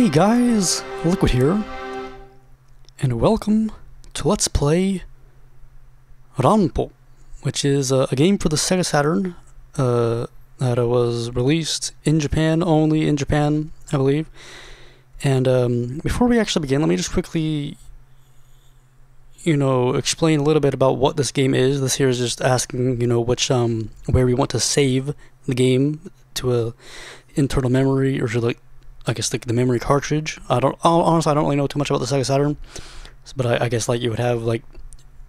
Hey guys, Liquid here, and welcome to Let's Play Rampo, which is a, a game for the Sega Saturn uh, that was released in Japan, only in Japan, I believe. And um, before we actually begin, let me just quickly, you know, explain a little bit about what this game is. This here is just asking, you know, which um, where we want to save the game to a internal memory or to like I guess the, the memory cartridge. I don't honestly I don't really know too much about the Sega Saturn, but I, I, guess like you would have like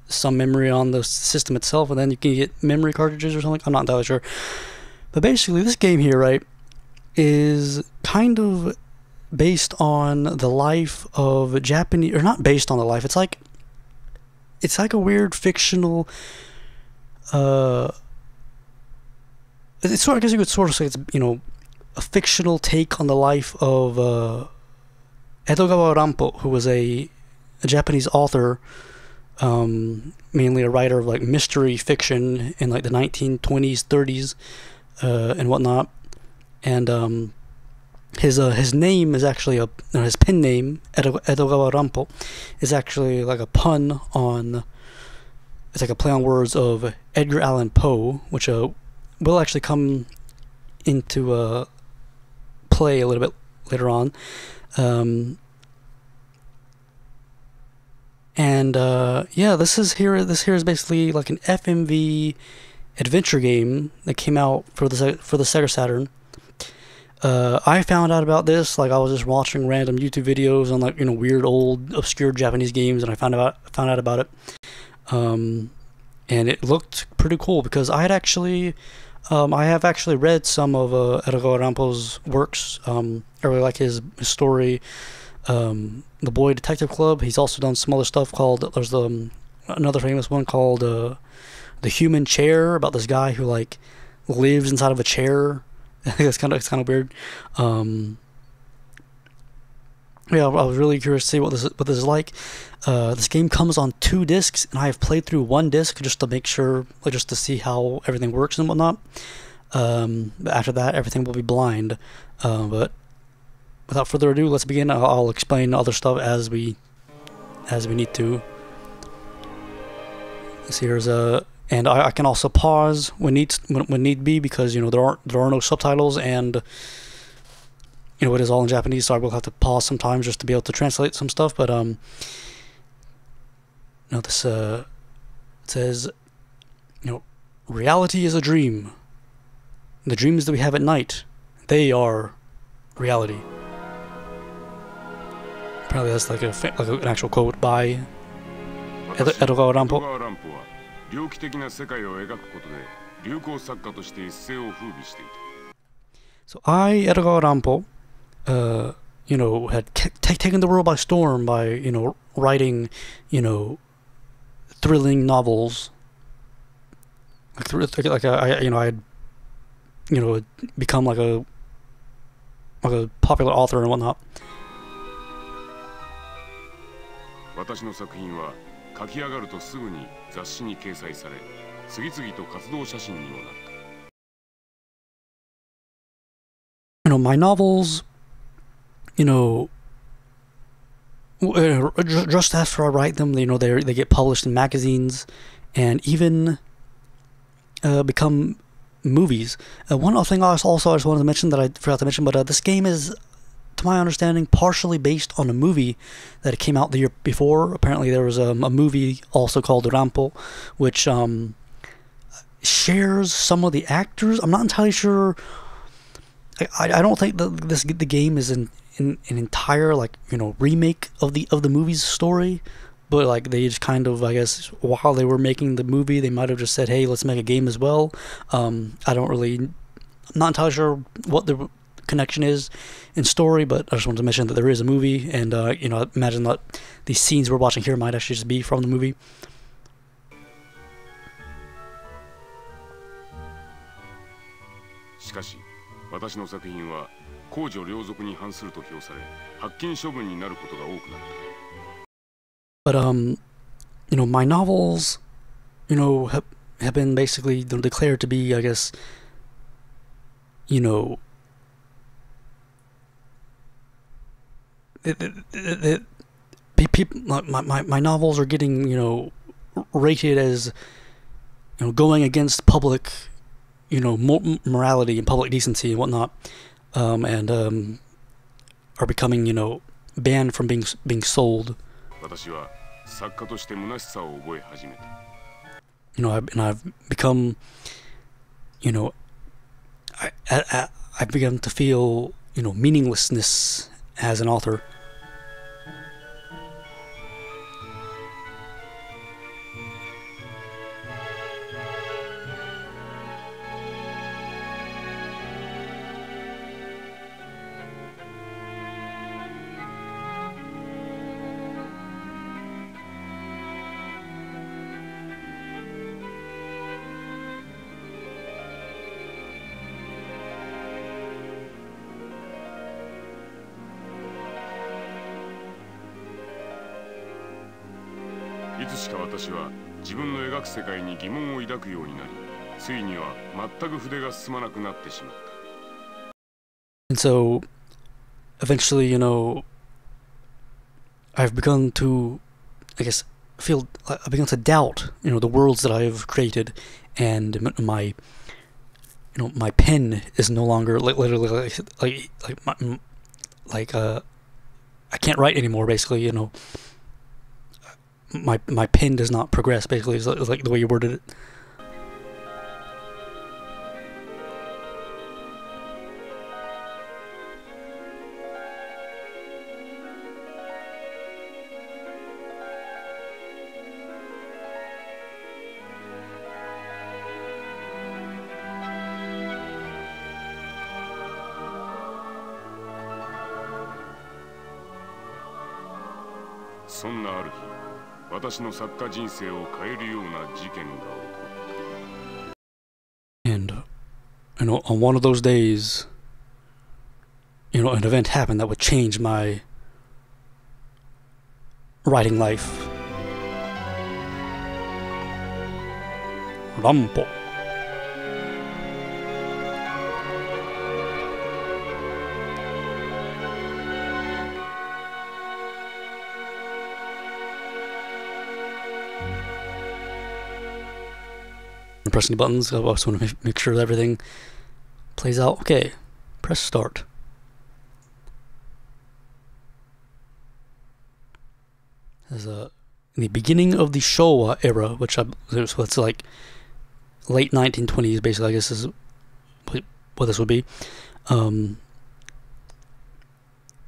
some memory on the system itself, and then you can get memory cartridges or something. I'm not entirely sure, but basically this game here, right, is kind of based on the life of Japanese, or not based on the life. It's like it's like a weird fictional. Uh, it's sort. I guess you could sort of say it's you know a fictional take on the life of uh, Edogawa Rampo, who was a, a Japanese author, um, mainly a writer of like mystery fiction in like the 1920s, 30s, uh, and whatnot. And um, his uh, his name is actually a his pen name Edo, Edogawa Rampo is actually like a pun on. It's like a play on words of Edgar Allan Poe, which uh, will actually come into uh, play a little bit later on. Um, and uh, yeah, this is here. This here is basically like an FMV adventure game that came out for the for the Sega Saturn. Uh, I found out about this like I was just watching random YouTube videos on like you know weird old obscure Japanese games, and I found out found out about it. Um, and it looked pretty cool because I had actually um, I have actually read some of uh, Edogawa Rampo's works. Um, I really like his, story, um, The Boy Detective Club. He's also done some other stuff called, there's the, um, another famous one called uh, The Human Chair, about this guy who, like, lives inside of a chair. it's kind of it's kind of weird. Um, yeah, I was really curious to see what this what this is like. Uh, this game comes on two discs, and I have played through one disc just to make sure, like just to see how everything works and whatnot. Um, after that, everything will be blind. Uh, but without further ado, let's begin. I'll, I'll, explain other stuff as we as we need to. So here's a, and I, I can also pause when need when, when need be because you know there aren't there are no subtitles and you know, it is all in Japanese, so I will have to pause sometimes just to be able to translate some stuff. But um, you know, this uh, says, you know, reality is a dream. The dreams that we have at night, they are reality. Apparently, that's like a like an actual quote by Edogawa Ranpo. 猟奇的な世界を描くことで流行作家として一世を風靡していた。So I, Edogawa Ranpo, uh, you know, had taken the world by storm by, you know, writing, you know, thrilling novels. Like, like I, you know, I had, you know, become like a, like a popular author and whatnot. 私の作品は書き上がるとすぐに雑誌に掲載され次々と活動写真にもなった。You know, my novels you know, uh, just after I write them, you know, they they get published in magazines, and even uh, become movies. Uh, one other thing also I just wanted to mention that I forgot to mention, but uh, this game is, to my understanding, partially based on a movie that came out the year before. Apparently, there was um, a movie also called Rampo, which um, shares some of the actors. I'm not entirely sure. I, I don't think the, this the game is in an, an entire like you know remake of the of the movie's story but like they just kind of i guess while they were making the movie they might have just said hey let's make a game as well. Um, i don't really I'm not entirely sure what the connection is in story but i just wanted to mention that there is a movie and uh, you know imagine that the scenes we're watching here might actually just be from the movie. 公序良俗に反すると評され発禁処分になることが多くなった But um, you know, my novels, you know, have have been basically declared to be, I guess, you know, it, it, it, people, my, my, my novels are getting, you know, rated as, you know, going against public, you know, morality and public decency and whatnot, um, and um, are becoming, you know, banned from being being sold. You know, I've, and I've become, you know, I, I, I've begun to feel, you know, meaninglessness as an author. And so, eventually, you know, I've begun to, I guess, feel, I've begun to doubt, you know, the worlds that I've created, and my, you know, my pen is no longer like literally like like like my, like uh, I can't write anymore. Basically, you know, my my pen does not progress. Basically, is like the way you worded it. 私の作家人生を変えるような事件が起こった。And, you know, on one of those days, you know, an event happened that would change my writing life. Rampo. Pressing the buttons. I just want to make sure that everything plays out. Okay, press start. As a in the beginning of the Showa era, which I so it's like late 1920s, basically. I guess is what this would be. Um,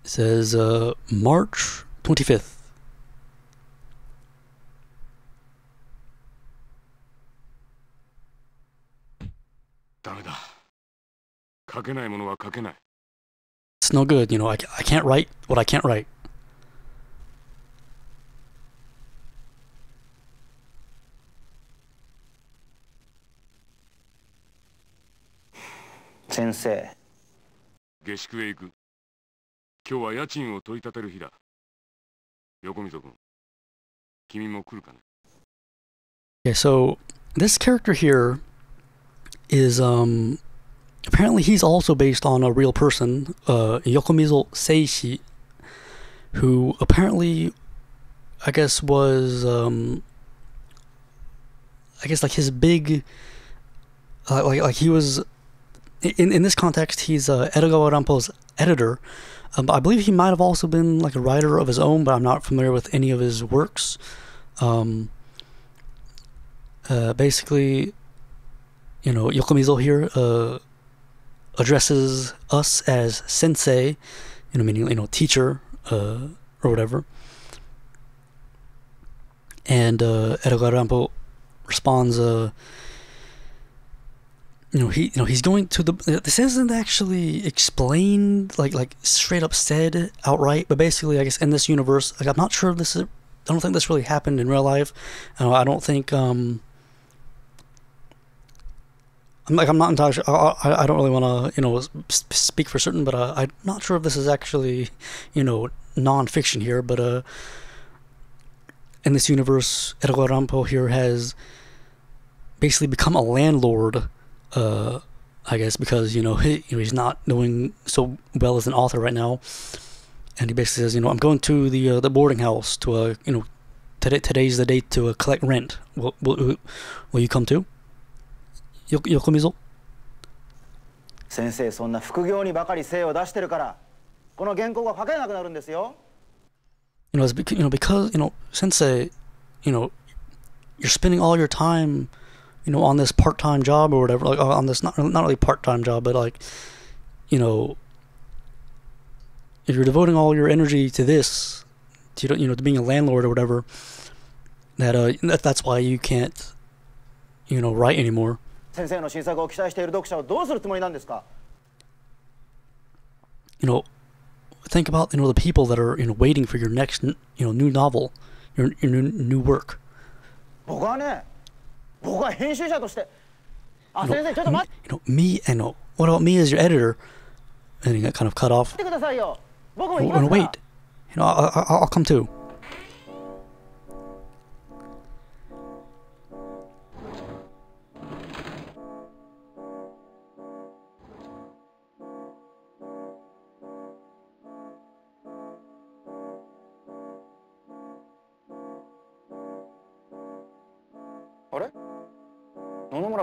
says uh, March 25th, ダメだ。書けないものは書けない。It's no good, you know, I, I can't write what I can't write. 先生。下宿へ行く。今日は家賃を取り立てる日だ。横溝君、君も来るかね Okay, so this character here is um apparently he's also based on a real person, uh, Yokomizo Seishi, who apparently, I guess, was um, I guess like his big, uh, like like he was in in this context, he's uh, Edogawa Rampo's editor. Um, I believe he might have also been like a writer of his own, but I'm not familiar with any of his works. Um, uh, basically, you know, Yokomizo here uh, addresses us as sensei, you know, meaning, you know, teacher uh, or whatever. And uh, Edogawa Rampo responds, uh, you know, he, you know, he's going to the. This isn't actually explained, like, like straight up said outright, but basically, I guess in this universe, like, I'm not sure if this is. I don't think this really happened in real life. I don't think. um I'm like I'm not entirely. I, I, don't really want to you know speak for certain, but uh, I'm not sure if this is actually you know non-fiction here. But uh, in this universe, Edogawa Rampo here has basically become a landlord. Uh, I guess because you know he you know, he's not doing so well as an author right now. and he basically says, you know, I'm going to the uh, the boarding house to uh, you know, today today's the date to uh, collect rent. Will, will, will you come too? Yokomizo? 先生そんな副業にばかり精を出してるからこの原稿が書けなくなるんですよ You know, it's because, you know, because, you know, sensei, you know, you're spending all your time, you know, on this part-time job or whatever, like on this, not, not really part-time job, but like, you know, if you're devoting all your energy to this, to, you know, to being a landlord or whatever, that, uh, that that's why you can't, you know, write anymore. 先生の新作を期待している読者をどうするつもりなんですか You know, think about you know the people that are you know waiting for your next you know new novel, your your new new work. 僕はね、僕は編集者として。あ、先生ちょっと待って。You know me and you know, what about me as your editor? And he got kind of cut off. くださいよ。僕も行きますから。Oh, wait, you know I, I, I'll come too.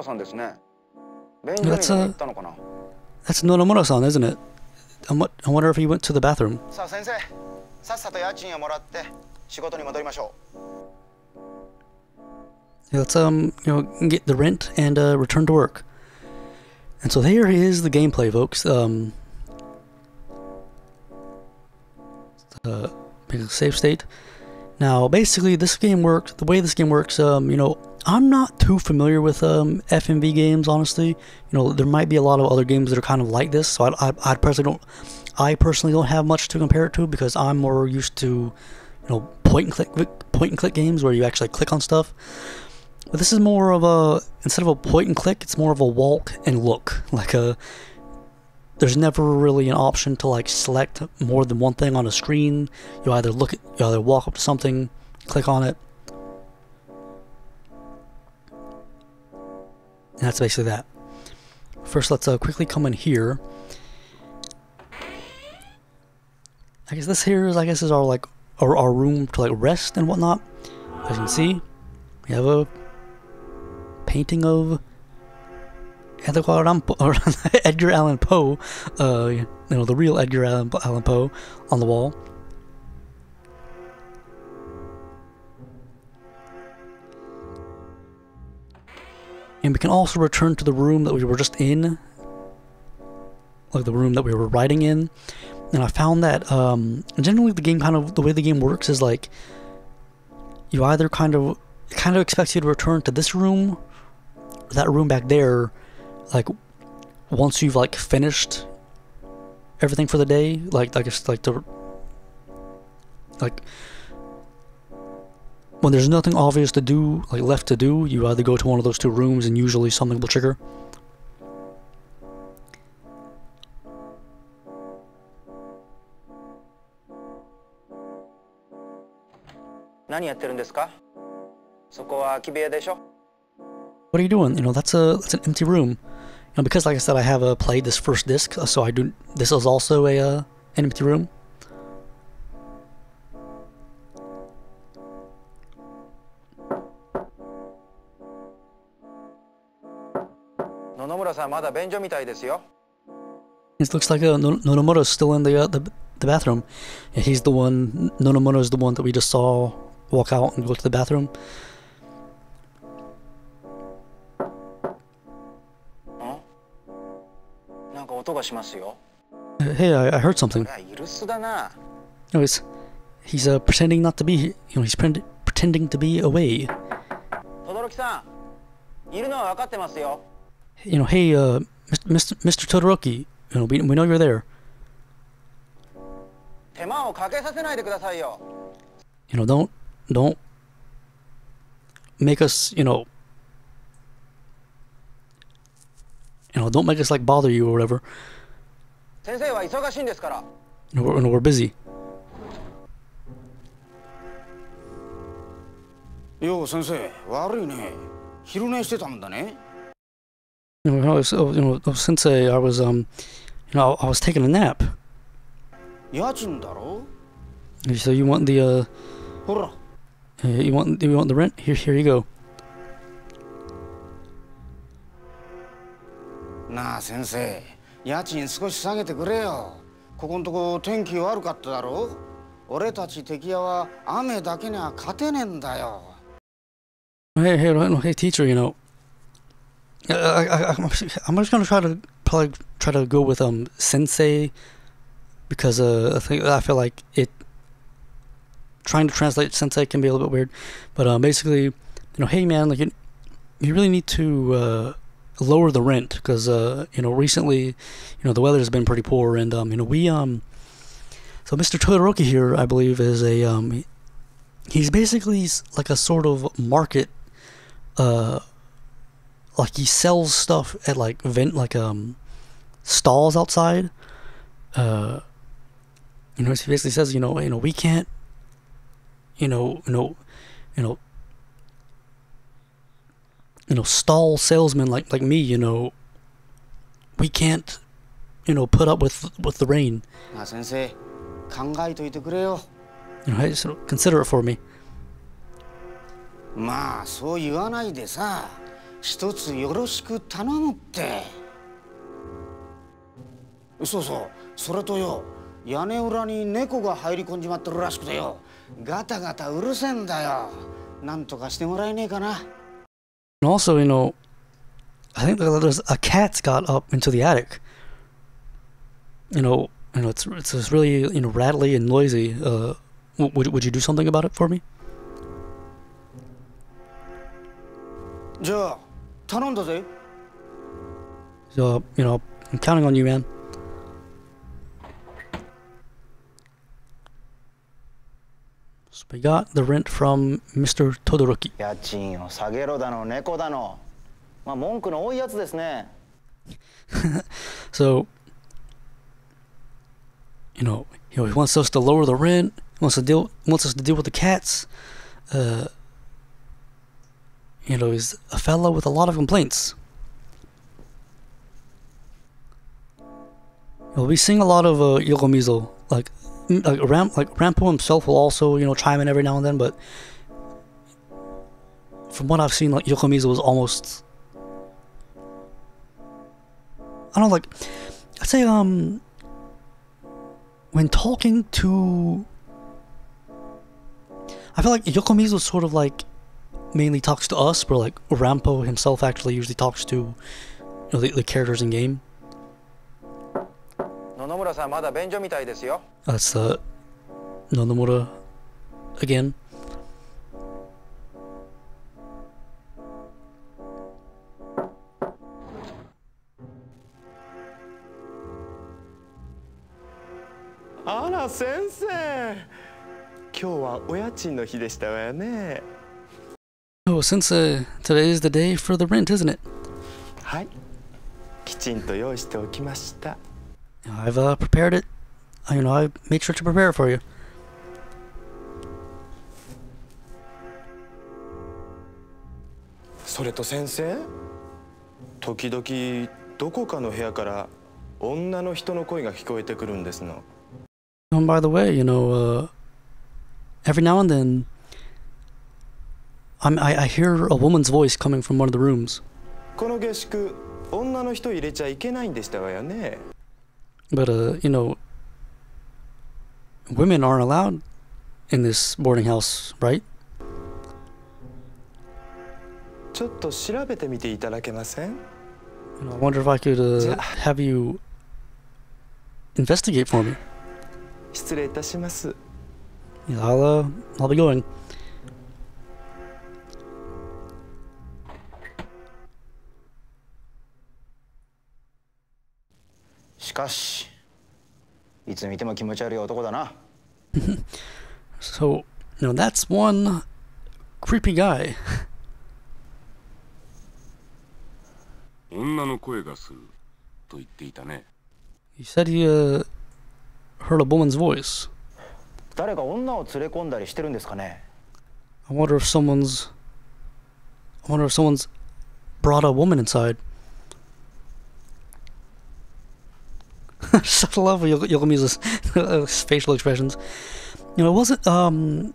さんですね。便所に行ったのかな That's Nonomura-san, isn't it? I wonder if he went to the bathroom. さあ先生、さっさと家賃をもらって仕事に戻りましょう。Let's um, you know, get the rent and uh, return to work. And so here is the gameplay, folks. Um, uh, make a save state. Now, basically, this game works. The way this game works, um, you know, I'm not too familiar with um, FMV games, honestly. You know, there might be a lot of other games that are kind of like this, so I, I, I personally don't, I personally don't have much to compare it to because I'm more used to, you know, point and click, point and click games where you actually click on stuff. But this is more of a instead of a point and click, it's more of a walk and look. Like a, there's never really an option to like select more than one thing on a screen. You either look, at, you either walk up to something, click on it, And that's basically that. First, let's uh, quickly come in here. I guess this here is, I guess, is our like our, our room to like rest and whatnot. As you can see, we have a painting of Edgar Allan, Poe, uh, you know, the real Edgar Allan Poe on the wall. And we can also return to the room that we were just in, like the room that we were writing in. And I found that um, generally the game kind of the way the game works is like you either kind of kind of expects you to return to this room, that room back there, like once you've like finished everything for the day, like like it's like the like when there's nothing obvious to do, like left to do, you either go to one of those two rooms and usually something will trigger. What are you doing? You know, that's a that's an empty room. You know, because like I said, I have uh, played this first disc, so I do. This is also a uh, an empty room. さんまだ便所みたいですよ。It looks like uh, Nonomura's still in the, uh, the the bathroom. Yeah, he's the one. Nonomura is the one that we just saw walk out and go to the bathroom. Hey, I, I heard something. No, it's, he's uh, pretending not to be. You know, he's pretend, pretending to be away. 轟さん、いるのは分かってますよ。 you know, hey, uh, Mr. Mr. Todoroki, you know, we, we know you're there. You know, don't, don't make us, you know, you know, don't make us like bother you or whatever. You know, we're, we're busy. よう先生悪いね昼寝してたんだね you know, I was, you know, since I, I was, um, you know, I was taking a nap. 家賃だろ So you want the uh, ほら uh, you want you want the rent? Here here you go. なあ先生家賃少し下げてくれよここんとこ天気悪かっただろ俺たち敵屋は雨だけには勝てねえんだよ Hey hey no, hey teacher, you know. I, I'm just gonna try to probably try to go with um sensei because uh I think I feel like it trying to translate sensei can be a little bit weird, but uh, basically, you know, hey man, like you, you really need to uh, lower the rent because uh, you know recently, you know, the weather has been pretty poor, and um, you know we um, so Mr. Todoroki here, I believe, is a um, he's basically like a sort of market, uh, like he sells stuff at like vent like um, stalls outside, uh. You know, he basically says, you know, you know, we can't you know, you know, you know, you know, stall salesmen like like me, you know, we can't, you know, put up with with the rain. なあ先生考えといてくれよ You know, hey, so consider it for me. まあそう言わないでさ 一つよろしく頼むってそうそうそれとよ屋根裏に猫が入り込んじまってるらしくてよガタガタうるせえんだよなんとかしてもらえねえかな And also, you know, I think there's a cat got up into the attic. You know, you know, it's it's just really you know rattly and noisy. Uh, would would you do something about it for me? じゃあ頼んだぜ So, you know, I'm counting on you, man. So we got the rent from Mr. Todoroki. 家賃を下げろだの猫だのまあ文句の多いやつですね So, you know, you know, he wants us to lower the rent. He wants to deal, wants us to deal with the cats. Uh, you know, he's a fella with a lot of complaints. Well, we sing a lot of uh, Yokomizo. Like, mm, like Ram, like Rampo himself will also, you know, chime in every now and then. But from what I've seen, like Yokomizo is almost I don't know, like I'd say um when talking to I feel like Yokomizo sort of like mainly talks to us, but like Rampo himself actually usually talks to you know, the, the characters in game. 野々村さんまだ便所みたいですよ That's uh Nonomura again. あら先生今日はお家賃の日でしたわよね Oh, since uh, today is the day for the rent, isn't it? はいきちんと用意しておきました I've uh, prepared it. I, you know, I made sure to prepare it for you. それと先生時々どこかの部屋から女の人の声が聞こえてくるんですの And by the way, you know, uh, every now and then, I'm, I, I hear a woman's voice coming from one of the rooms. この下宿女の人入れちゃいけないんでしたわよね But, uh, you know, women aren't allowed in this boarding house, right? ちょっと調べてみていただけません You know, I wonder if I could uh, Yeah. have you investigate for me. 失礼いたします Yeah, I'll, uh, I'll be going. しかしいつ見ても気持ち悪い男だな So, you know, that's one creepy guy. 女の声がすると言っていたね He said he uh, heard a woman's voice. 誰か女を連れ込んだりしてるんですかね I wonder if someone's. I wonder if someone's brought a woman inside. Just love Yokomizo's facial expressions. You know, it wasn't. Um,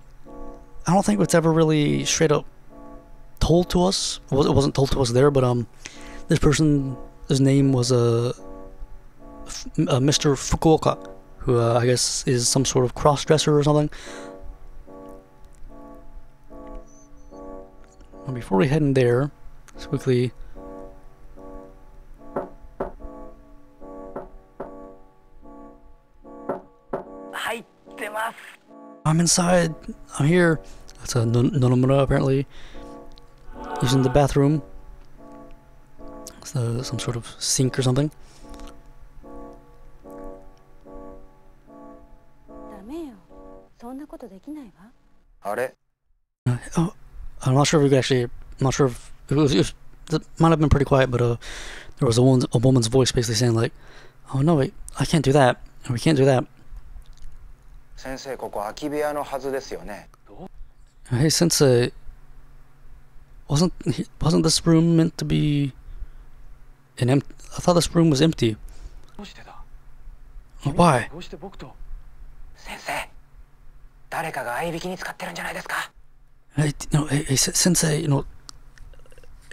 I don't think it's ever really straight up told to us. It wasn't told to us there, but um, this person, his name was uh, uh, Mr. Fukuoka, who uh, I guess is some sort of cross dresser or something. Before we head in there, let's quickly. I'm inside. I'm here. That's a Nonomura apparently. Using the bathroom. It's uh, some sort of sink or something. oh, I'm not sure if we could actually. I'm not sure if it was. It might have been pretty quiet, but uh, there was a woman's, a woman's voice basically saying like, "Oh no, wait, I can't do that. We can't do that." 先生、ここ空き部屋のはずですよね。Hey, sensei. Wasn't wasn't this room meant to be an empty? I thought this room was empty. Why? 先生、誰かが合いびきに使ってるんじゃないですか Hey, you know, hey, hey, sensei, you know,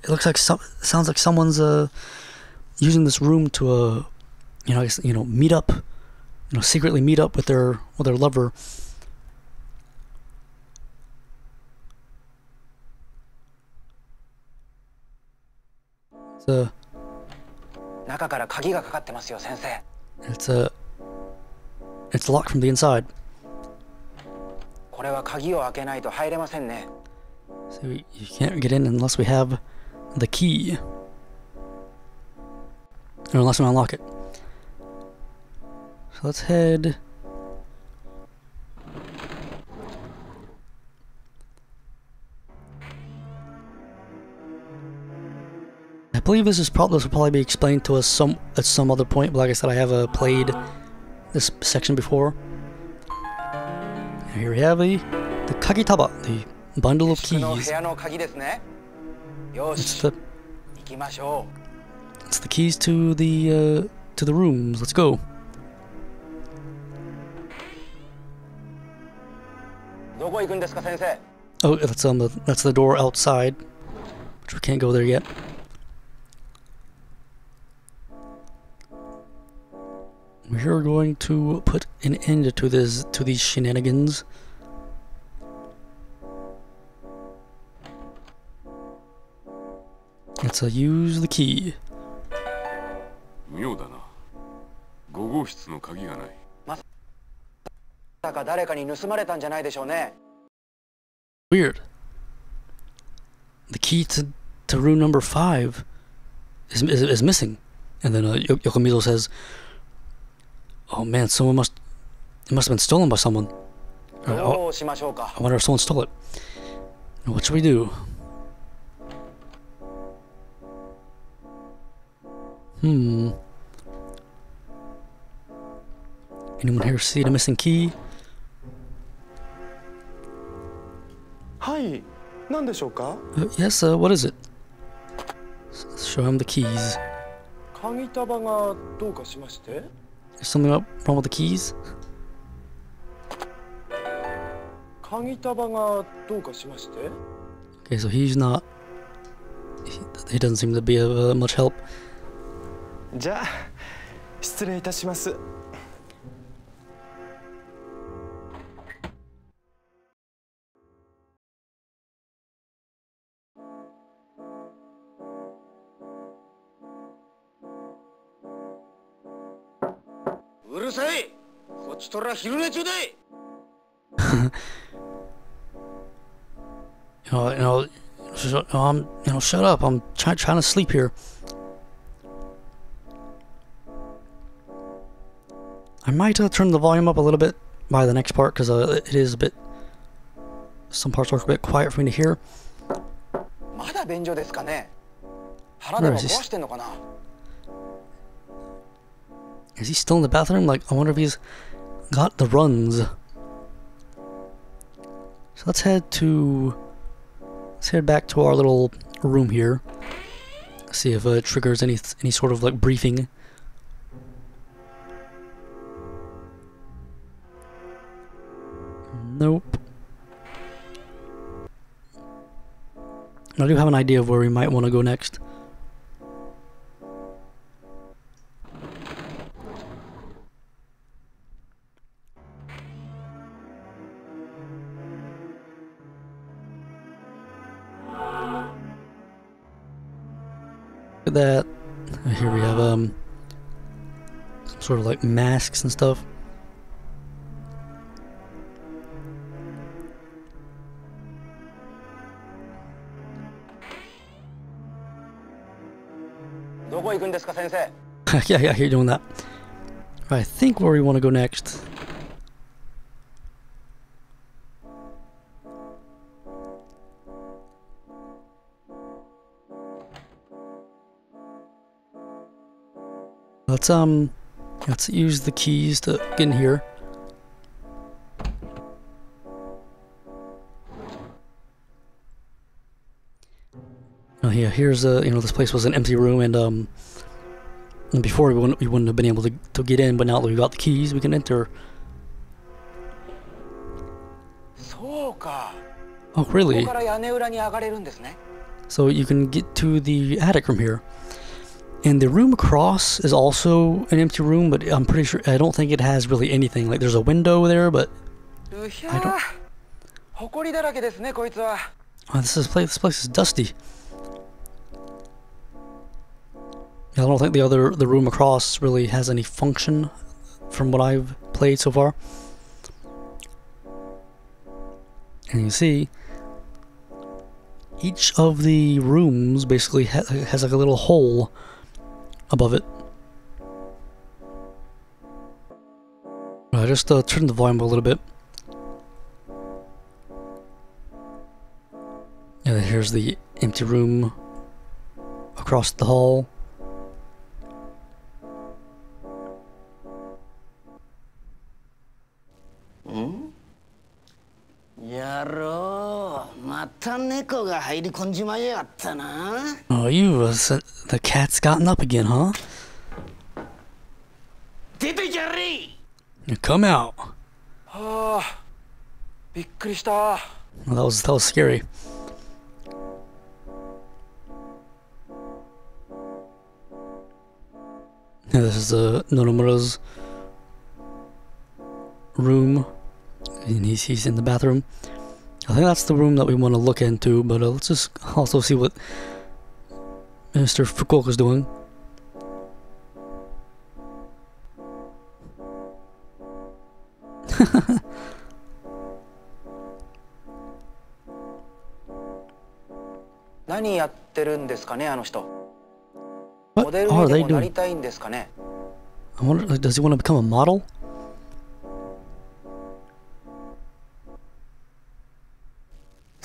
it looks like some sounds like someone's uh using this room to uh you know, you know, meet up, you know, secretly meet up with their with their lover. It's a, it's a it's locked from the inside. So we, you can't get in unless we have the key. Or unless we unlock it. So let's head... I believe this is probably this will probably be explained to us some at some other point. But like I said, I have uh, played this section before. And here we have the the kagitaba, the bundle of keys. It's the, it's the keys to the uh, to the rooms. Let's go. Oh, that's on the that's the door outside, which we can't go there yet. We're going to put an end to this to these shenanigans. Let's uh, use the key. 妙だな。5号室の鍵がない。 まさか誰かに盗まれたんじゃないでしょうね。Weird. The key to to room number five is is, is missing, and then uh, Yokomizo says, "Oh man, someone must it must have been stolen by someone." Oh, I wonder if someone stole it. What should we do? Hmm. Anyone here see the missing key? Hi, 何でしょうか uh, Yes, uh, what is it? Let's show him the keys. 鍵束がどうかしまして Is something up wrong with the keys? 鍵束がどうかしまして Okay, so he's not. He, he doesn't seem to be of uh, much help. じゃあ失礼いたします るさいこっちとら昼寝中だい you know, you know, um, you know, shut up. I'm try trying to sleep here. I might uh, turn the volume up a little bit by the next part because uh, it is a bit. Some parts are a bit quiet for me to hear. Where is he? Is he still in the bathroom? Like, I wonder if he's got the runs. So let's head to... Let's head back to our little room here. See if uh, it triggers any any sort of like briefing. Nope. I do have an idea of where we might want to go next. Look at that. Here we have um some sort of like masks and stuff. yeah, yeah, you're doing that. I think where we want to go next. Let's um, let's use the keys to get in here. Oh yeah, here's a you know this place was an empty room and um and before we wouldn't, we wouldn't have been able to, to get in, but now that we got the keys, we can enter. Oh, really? So you can get to the attic from here. And the room across is also an empty room, but I'm pretty sure, I don't think it has really anything. Like, there's a window there, but I don't... Oh, this, is place, this place is dusty. I don't think the other the room across really has any function from what I've played so far. And you see, each of the rooms basically ha has like a little hole above it. I just uh, turned the volume a little bit. And here's the empty room across the hall. Oh, you, uh, the cat's gotten up again, huh? You come out. Oh, well, that was that was scary. Yeah, this is uh, Nonomura's room, and he's he's in the bathroom. I think that's the room that we want to look into, but uh, let's just also see what Mr. Fukuoka's doing. what are they doing? I wonder, does he want to become a model?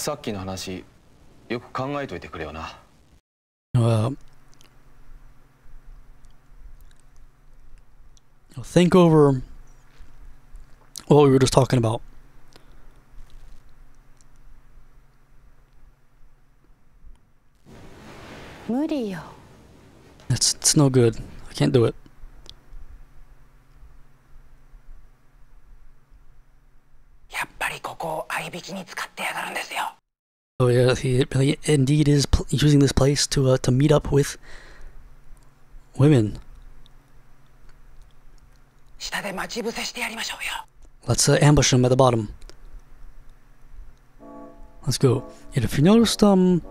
さっきの話よく考えといてくれよなあ、uh, think over what we were just talking about It's, it's no good. I can't do it. Yeah, ここを合いびきに使ってやがるんですよ。Oh yeah, he indeed is using this place to uh, to meet up with women. Let's uh, ambush him at the bottom. Let's go. And if you noticed, um,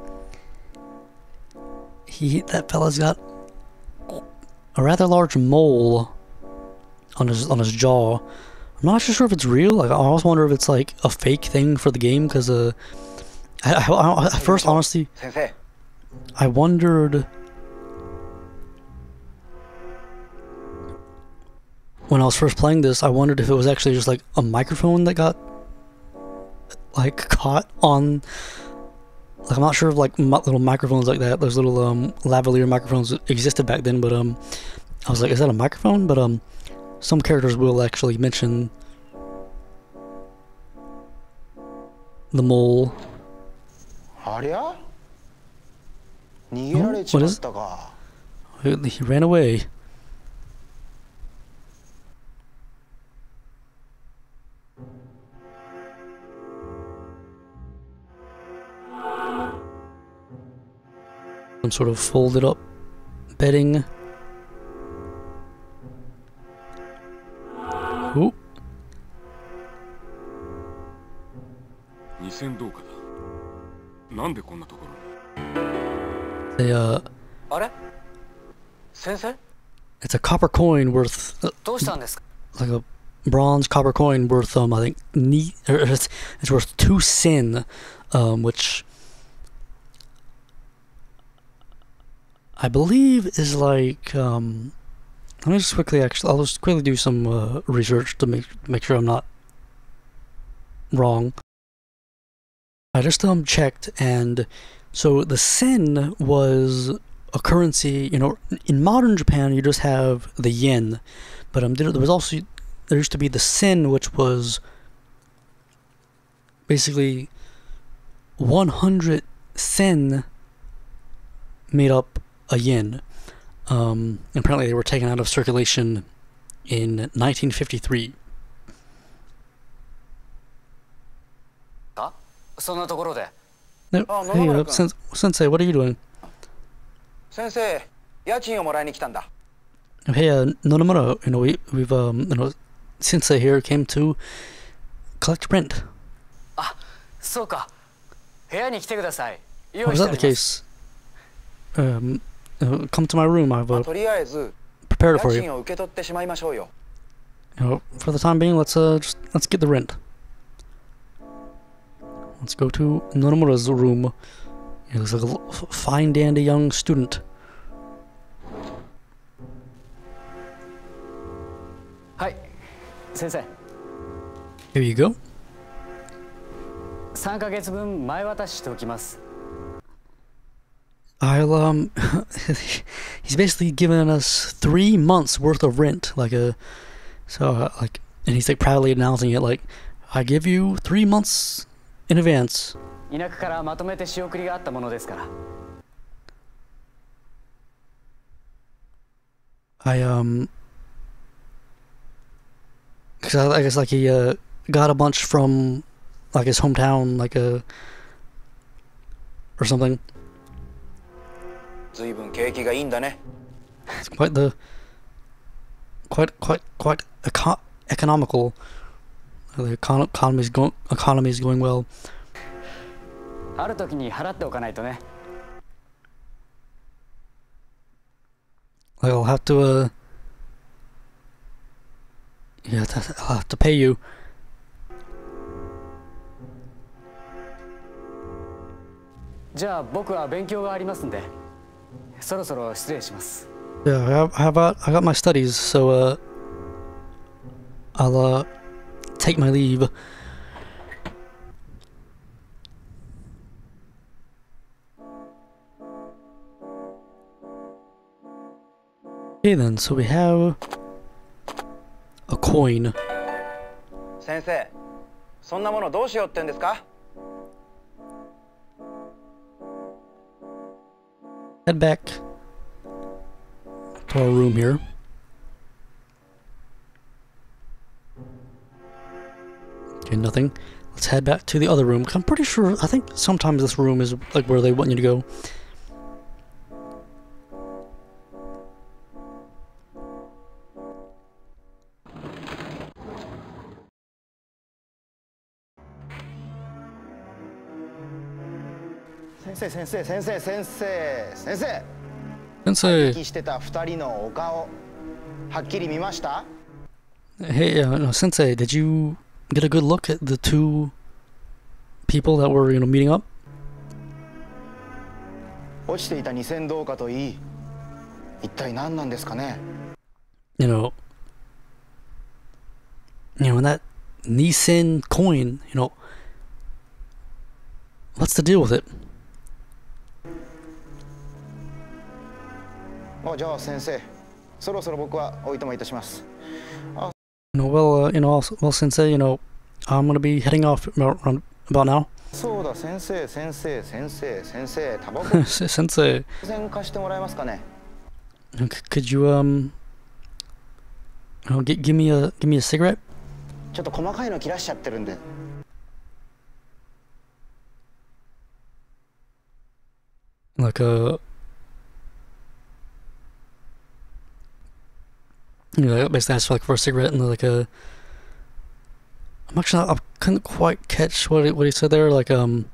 he that fella's got a rather large mole on his on his jaw. I'm not sure if it's real. Like, I always wonder if it's like a fake thing for the game because uh, I, I, I, first honestly, I wondered when I was first playing this. I wondered if it was actually just like a microphone that got like caught on. Like I'm not sure if like little microphones like that, those little um lavalier microphones existed back then, but um, I was like, is that a microphone? But um, some characters will actually mention the mole. ありゃ逃げられちまったか。He ran away. Some sort of folded up bedding. Ooh. なんでこんなところに？Uh, it's a copper coin worth... Uh, どうしたんですか？Like a bronze copper coin worth, um, I think, it's, it's worth two sen, um, which I believe is like, um, let me just quickly actually, I'll just quickly do some uh, research to make make sure I'm not wrong. I just um checked, and so the sen was a currency. You know, in modern Japan, you just have the yen, but um, there, there was also there used to be the sen, which was basically 100 sen made up a yen. Um, and apparently, they were taken out of circulation in 1953. そんなところで Now, Oh, no, hey, no, no, uh, no. sen- sensei, what are you doing? 先生家賃をもらいに来たんだ Hey, uh, Nonomura, you know, we, we've, um, you know, sensei here came to collect rent. そうか部屋に来てください Oh, is that the case? Um, uh, come to my room. I've まあ uh, とりあえず prepared it 家 for you. 賃を受け取ってしまいましょうよ You know, for the time being, let's uh, just let's get the rent. Let's go to Nonomura's room. He looks like a fine dandy young student. Hi, Sensei. Here you go. I'll, um, he's basically given us three months worth of rent, like a, so uh, like, and he's like proudly announcing it, like, I give you three months in advance. 田舎からまとめて仕送りがあったものですから I um, cause I, I guess like he uh got a bunch from like his hometown, like a or something. ずいぶん景気がいいんだね It's quite the quite quite quite eco- economical. Uh, The econ- economy is going economy is going well. ある時に払っておかないとね Like I'll have to uh, yeah, th- I'll have to pay you. じゃあ僕は勉強がありますんでそろそろ失礼します Yeah, I have, I have uh, I got my studies, so uh, I'll uh, take my leave. Okay then, so we have a coin. 先生そんなものどうしようってんですか Head back to our room here. Okay, nothing. Let's head back to the other room. 'cause I'm pretty sure, I think sometimes this room is like where they want you to go. Sensei, 先生先生先生先生 Sensei, 気してた二人のお顔はっきり見ました hey, uh, no, Sensei, did you get a good look at the two people that were, you know, meeting up? 落ちていた2000銅貨といい一体何なんですかね You know, you know, that Nissan coin, you know, what's the deal with it? あじゃあ先生そろそろ僕はおいとまいたします You know, well, uh, you know, also, well, Sensei, you know, I'm gonna be heading off about, around- about now. そうだ先生先生先生先生タバコ Sensei, 全貸してもらえますかね c- could you um, you know, gi- give me a give me a cigarette? ちょっと細かいの切らしちゃってるんで Like a You know, basically asked for like for a cigarette and like a. I'm actually not, I couldn't quite catch what he, what he said there. Like um.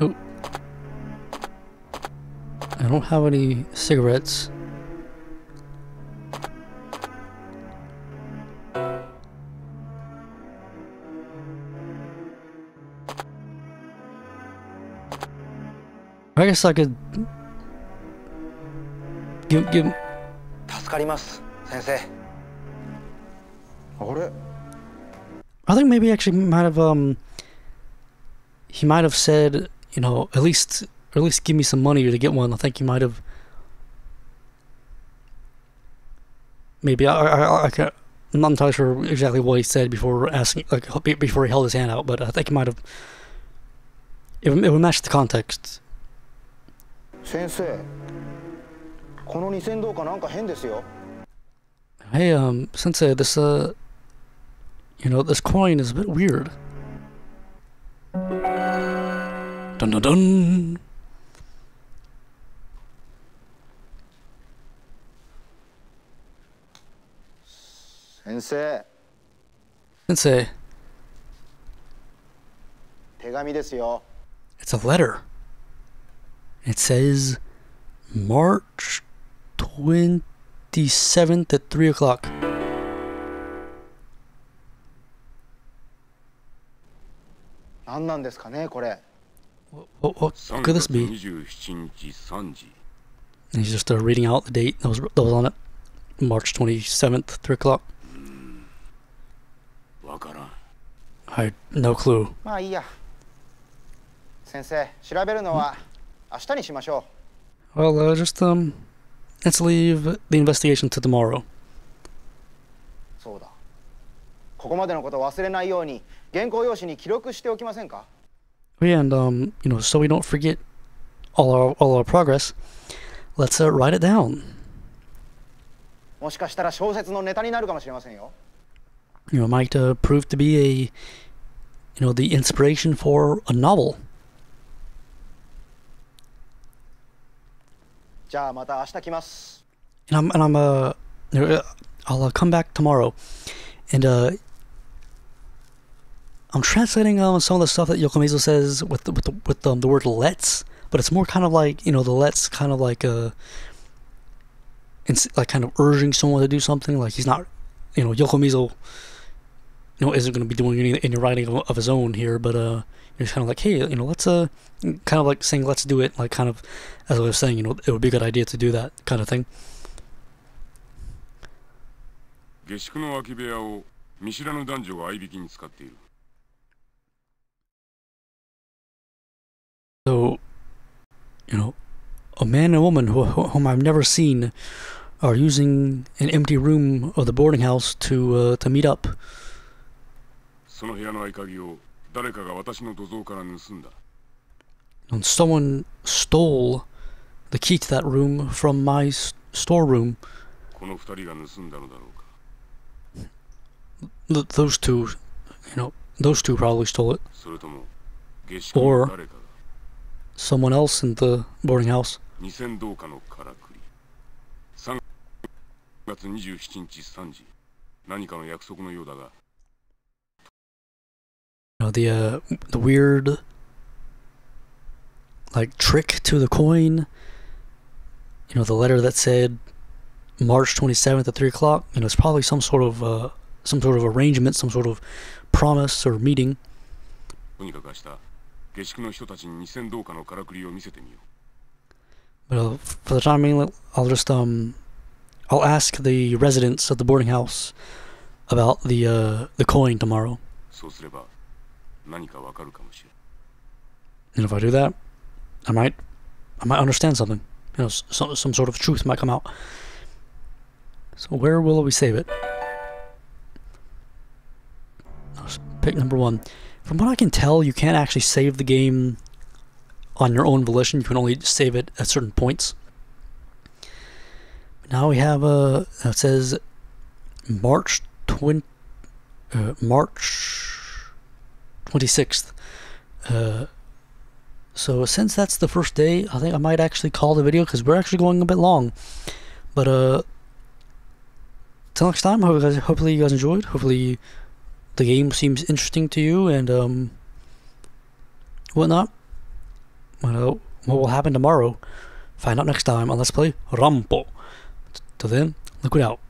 Oh. I don't have any cigarettes. I guess I could give give 助かります先生あれ I think maybe actually might have um he might have said, you know, at least or at least give me some money to get one. I think he might have maybe I I, I can't I'm not entirely sure exactly what he said before asking like be- before he held his hand out, but I think he might have it, would- it would match the context. 先生この2000どうかなんか変ですよ Hey, um, Sensei, this, uh, you know, this coin is a bit weird. Dun dun dun! 先生 Sensei, 手紙ですよ it's a letter. It says March 27th at 3 o'clock. 何なんですかねこれ What, what 3 could this 月 be? 27日3時 And he's just uh, reading out the date that was, that was on it. March 27th, 3 o'clock. わからん I had no clue. まあいいや先生調べるのは 明日にしましょ Well, uh, just, um, let's leave the investigation to tomorrow. うそうだここまでのことを忘れないように原稿用紙に記録しておきませんか Yeah, and um, you know, so we don't forget all our all our progress, let's uh, write it down. もしかしたら小説のネタになるかもしれませんよ You know, it might uh, prove to be a, you know, the inspiration for a novel. じゃあまた明日来ます And I'm and I'm uh, you know, uh, I'll uh, come back tomorrow, and uh, I'm translating um, some of the stuff that Yokomizo says with the, with the, with um, the word "let's," but it's more kind of like you know the "let's" kind of like uh, it's like kind of urging someone to do something. Like he's not, you know, Yokomizo, you know, isn't going to be doing any any writing of, of his own here, but uh, he's kind of like, hey, you know, let's uh, kind of like saying, let's do it, like kind of as I was saying, you know, it would be a good idea to do that kind of thing. 下宿の空き部屋を見知らぬ男女が合いびきに使っている So, you know, a man and a woman who, who- whom I've never seen are using an empty room of the boarding house to uh, to meet up. その部屋の合鍵を誰かが私の土蔵から盗んだ And someone stole the key to that room from my s- storeroom. この二人が盗んだのだろうか Th- those two, you know, those two probably stole it. それとも下宿の誰かが Someone else in the boarding house. 2000銅貨のからくり3月27日3時何かの約束のようだが You know, the uh, the weird like trick to the coin. You know, the letter that said March 27th at 3 o'clock. You know, it's probably some sort of uh, some sort of arrangement, some sort of promise or meeting. とにかく明日下宿の人たちに2000銅貨のからくりを見せてみよ But uh, for the time being, I'll just um, I'll ask the residents of the boarding house about the uh, the coin tomorrow. うそうすれば And if I do that, I might I might understand something. You know, some some sort of truth might come out. So where will we save it? Pick number one. From what I can tell, you can't actually save the game on your own volition. You can only save it at certain points. Now we have uh, it says March twen- uh, March twenty sixth. Uh, So since that's the first day, I think I might actually call the video because we're actually going a bit long. But uh, till next time, hopefully you guys enjoyed. Hopefully the game seems interesting to you and um, whatnot. Well, what will happen tomorrow? Find out next time on Let's Play Rampo. Till then, liquid out.